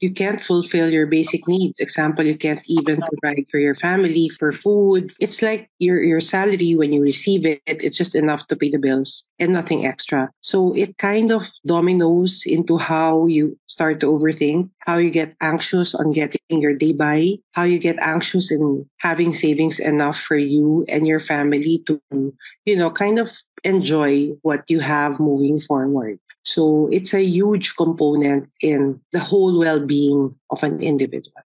you can't fulfill your basic needs. Example, you can't even provide for your family for food. It's like your your salary when you receive it, it's just enough to pay the bills and nothing extra. So it kind of dominoes into how you start to overthink, how you get anxious on getting your day by, how you get anxious in having savings enough for you and your family to, you know, kind of enjoy what you have moving forward. So it's a huge component in the whole well being of an individual.